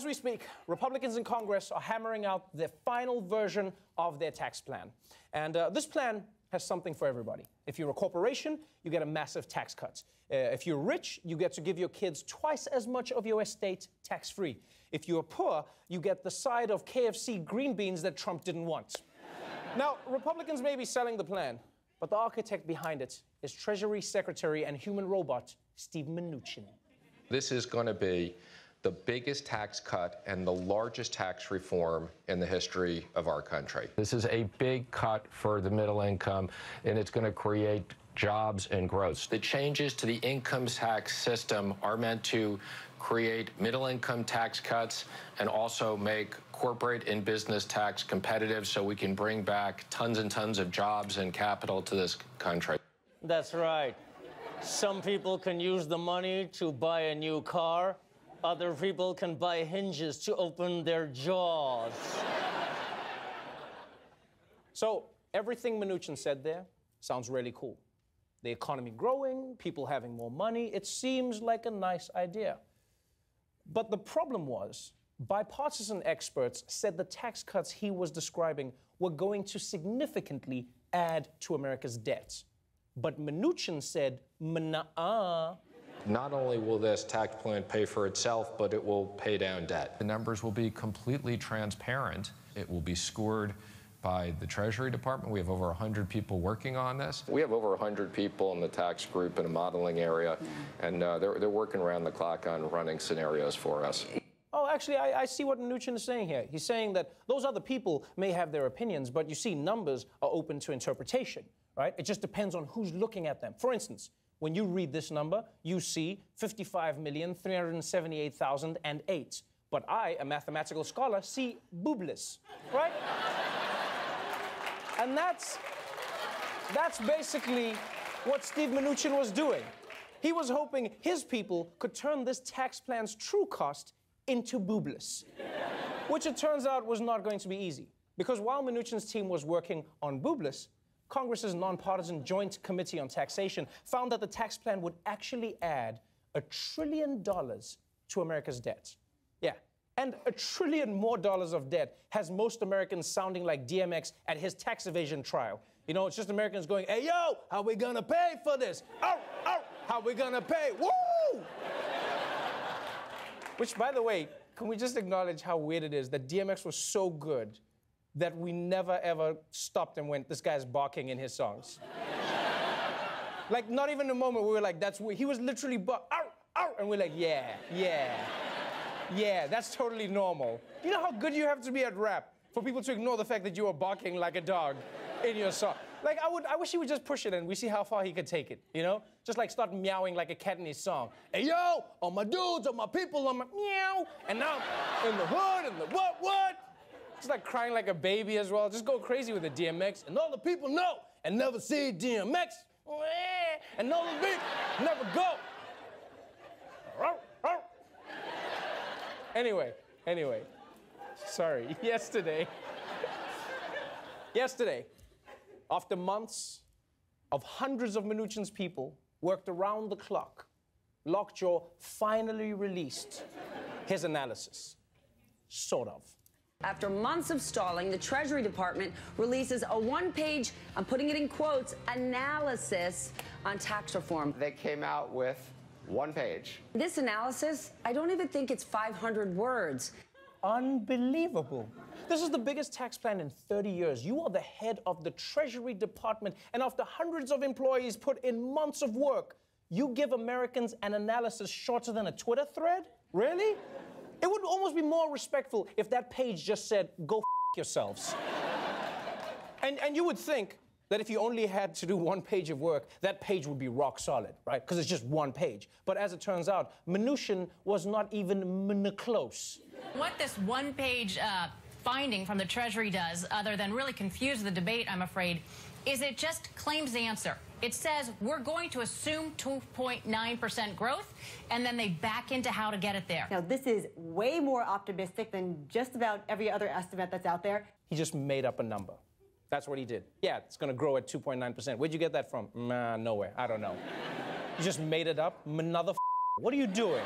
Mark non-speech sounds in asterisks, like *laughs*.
As we speak, Republicans in Congress are hammering out the final version of their tax plan. And uh, this plan has something for everybody. If you're a corporation, you get a massive tax cut. Uh, if you're rich, you get to give your kids twice as much of your estate tax free. If you're poor, you get the side of KFC green beans that Trump didn't want. *laughs* now, Republicans may be selling the plan, but the architect behind it is Treasury Secretary and human robot Steve Mnuchin. This is going to be the biggest tax cut and the largest tax reform in the history of our country. This is a big cut for the middle income, and it's going to create jobs and growth. The changes to the income tax system are meant to create middle income tax cuts and also make corporate and business tax competitive so we can bring back tons and tons of jobs and capital to this country. That's right. Some people can use the money to buy a new car other people can buy hinges to open their jaws. so, everything Mnuchin said there sounds really cool. The economy growing, people having more money, it seems like a nice idea. But the problem was, bipartisan experts said the tax cuts he was describing were going to significantly add to America's debt. But Mnuchin said, nah, not only will this tax plan pay for itself, but it will pay down debt. The numbers will be completely transparent. It will be scored by the Treasury Department. We have over 100 people working on this. We have over 100 people in the tax group in a modeling area, and uh, they're, they're working around the clock on running scenarios for us. Oh, actually, I, I, see what Mnuchin is saying here. He's saying that those other people may have their opinions, but you see, numbers are open to interpretation, right? It just depends on who's looking at them. For instance, when you read this number, you see 55,378,008. But I, a mathematical scholar, see boobless, right? and that's, that's basically what Steve Mnuchin was doing. He was hoping his people could turn this tax plan's true cost into boobless, which it turns out was not going to be easy. Because while Mnuchin's team was working on boobless, Congress's nonpartisan Joint Committee on Taxation found that the tax plan would actually add a trillion dollars to America's debt. Yeah. And a trillion more dollars of debt has most Americans sounding like DMX at his tax evasion trial. You know, it's just Americans going, hey, yo, how we gonna pay for this? Oh, oh, how we gonna pay? Woo! Which, by the way, can we just acknowledge how weird it is that DMX was so good that we never ever stopped and went, this guy's barking in his songs. *laughs* like, not even a moment we were like, that's weird. He was literally bark, ow, ow, and we're like, yeah, yeah, yeah, that's totally normal. You know how good you have to be at rap for people to ignore the fact that you are barking like a dog in your song. Like, I would, I wish he would just push it and we see how far he could take it, you know? Just like start meowing like a cat in his song. Hey, yo, all my dudes, all my people, all my meow. And now, in the hood, and the what, what? Like crying like a baby as well. Just go crazy with the DMX. And all the people know and never see DMX. And all the people never go. Anyway, anyway. Sorry. *laughs* Yesterday. *laughs* yesterday, after months of hundreds of Mnuchin's people worked around the clock, Lockjaw finally released his analysis. Sort of. After months of stalling, the Treasury Department releases a one page, I'm putting it in quotes, analysis on tax reform. They came out with one page. This analysis, I don't even think it's 500 words. Unbelievable. This is the biggest tax plan in 30 years. You are the head of the Treasury Department, and after hundreds of employees put in months of work, you give Americans an analysis shorter than a Twitter thread? Really? Almost be more respectful if that page just said, go f yourselves. *laughs* and, and you would think that if you only had to do one page of work, that page would be rock solid, right? Because it's just one page. But as it turns out, Mnuchin was not even close. What this one page uh, finding from the Treasury does, other than really confuse the debate, I'm afraid, is it just claims the answer. It says we're going to assume 2.9% growth, and then they back into how to get it there. Now, this is way more optimistic than just about every other estimate that's out there. He just made up a number. That's what he did. Yeah, it's going to grow at 2.9%. Where'd you get that from? Nah, nowhere. I don't know. *laughs* you just made it up? Another. What are you doing?